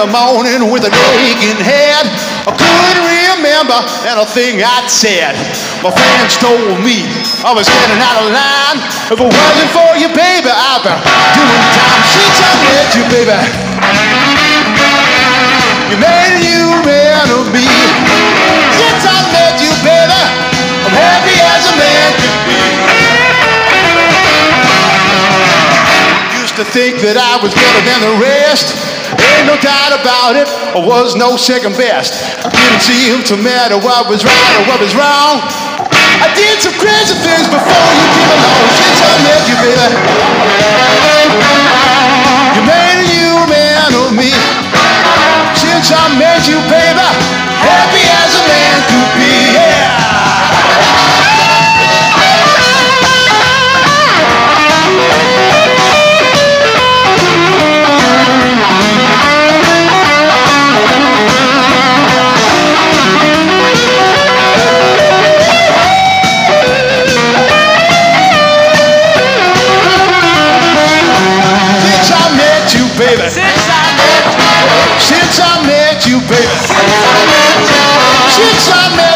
the morning with an aching head. I couldn't remember anything I'd said. My friends told me I was getting out of line. If it wasn't for you, baby, I'd be doing time. Since I met you, baby, you made a new man of me. Since I met you, baby, I'm happy as a man could be. Used to think that I was better than the rest. Ain't no doubt about it, I was no second best. I didn't seem to matter what was right or what was wrong. I did some crazy things before you came along. Since I met you, baby,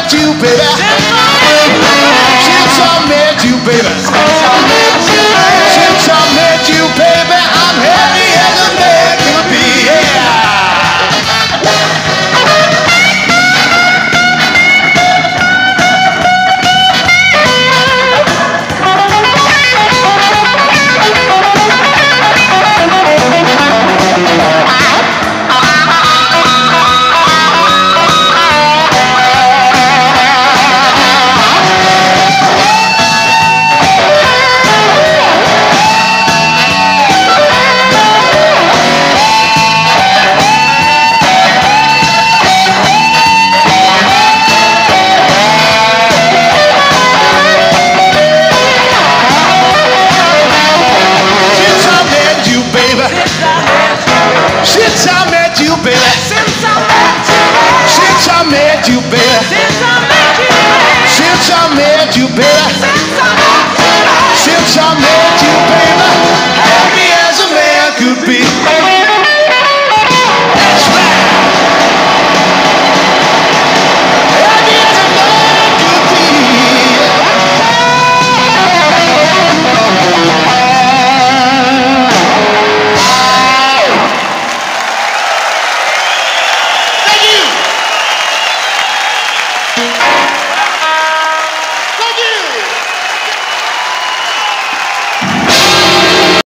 met you, baby. Since I met you, baby. You, baby.